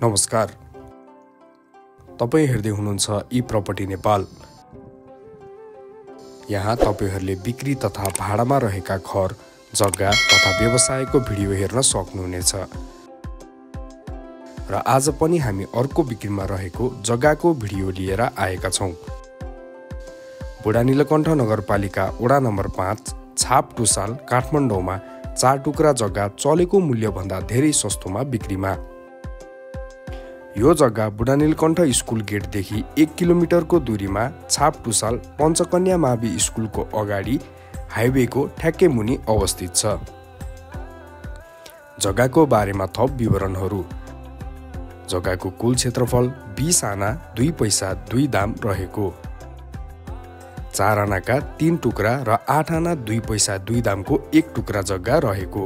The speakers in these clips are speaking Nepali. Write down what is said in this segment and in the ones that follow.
नमस्कार। तपाईँ हेर्दै हुनुहुन्छ ई प्रपर्टी नेपाल। यहाँ तपाईँहरूले बिक्री तथा भाडामा रहेका घर जग्गा तथा व्यवसायको भिडियो हेर्न सक्नुहुनेछ। र आज पनि हामी अर्को बिक्रीमा रहेको जग्गाको भिडियो लिएर आएका छौँ। बुढा नीलकण्ठ नगरपालिका वडा नम्बर पाँच छाप टुसाल काठमाडौँमा चार टुक्रा जग्गा चलेको मूल्यभन्दा धेरै सस्तोमा बिक्रीमा। यो जग्गा बुढा नीलकण्ठ स्कुल गेटदेखि एक किलोमिटरको दूरीमा छाप टुसाल पञ्चकन्या मावि स्कुलको अगाडि हाइवेको ठ्याक्कै मुनि अवस्थित छ। जग्गाको बारेमा थप विवरणहरू। जग्गाको कुल क्षेत्रफल बिस आना दुई पैसा दुई दाम रहेको। चार आनाका तिन टुक्रा र आठ आना दुई पैसा दुई दामको एक टुक्रा जग्गा रहेको।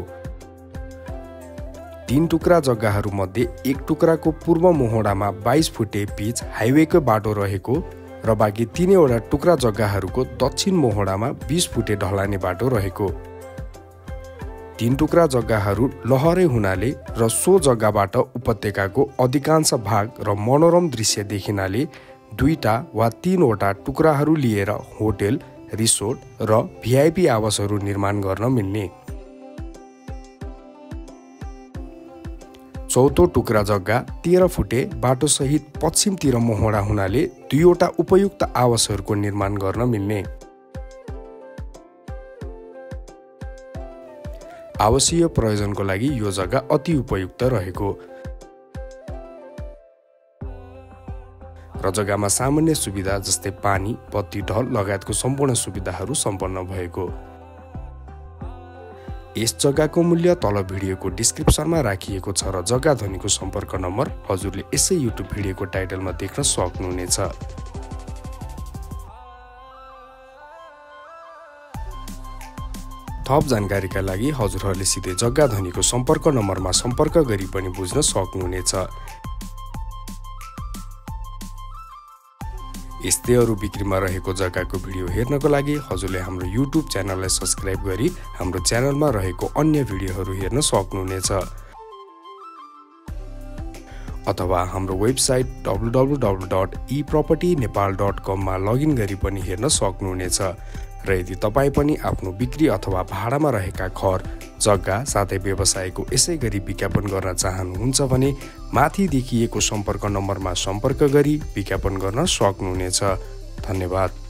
तीन टुक्रा जग्गाहरूमध्ये एक टुक्राको पूर्व मोहडामा बाइस फुटे पिच हाइवेको बाटो रहेको र बाँकी तिनैवटा टुक्रा जग्गाहरूको दक्षिण मोहडामा बिस फुटे ढलाने बाटो रहेको। तीन टुक्रा जग्गाहरू लहरै हुनाले र सो जग्गाबाट उपत्यकाको अधिकांश भाग र मनोरम दृश्य देखिनाले दुईटा वा तिनवटा टुक्राहरू लिएर होटेल रिसोर्ट र भिआइपी आवासहरू निर्माण गर्न मिल्ने। चौथो टुक्रा जग्गा तेह्र फुटे बाटोसहित पश्चिमतिर मोहडा हुनाले दुईवटा उपयुक्त आवासहरूको निर्माण गर्न मिल्ने। आवासीय प्रयोजनको लागि यो जग्गा अति उपयुक्त रहेको। र जग्गामा सामान्य सुविधा जस्तै पानी बत्ती ढल लगायतको सम्पूर्ण सुविधाहरू सम्पन्न भएको। यस जग्गाको मूल्य तल भिडियोको डिस्क्रिप्सनमा राखिएको छ र जग्गा ध्वनिको सम्पर्क नम्बर हजुरले यसै युट्युब भिडियोको टाइटलमा देख्न सक्नुहुनेछ। थप जानकारीका लागि हजुरहरूले सिधै जग्गा ध्वनिको सम्पर्क नम्बरमा सम्पर्क गरी पनि बुझ्न सक्नुहुनेछ। यस्तै अरू बिक्रीमा रहेको जग्गाको भिडियो हेर्नको लागि हजुरले हाम्रो युट्युब च्यानललाई सब्सक्राइब गरी हाम्रो च्यानलमा रहेको अन्य भिडियोहरू हेर्न सक्नुहुनेछ। अथवा हाम्रो website W W W dot e property Nepal dot कममा लगइन गरी पनि हेर्न सक्नुहुनेछ र यदि तपाईँ पनि आफ्नो बिक्री अथवा भाडामा रहेका घर जग्गा साथै व्यवसायको यसै गरी विज्ञापन गर्न चाहनुहुन्छ भने माथि देखिएको सम्पर्क नम्बरमा सम्पर्क गरी विज्ञापन गर्न सक्नुहुनेछ। धन्यवाद।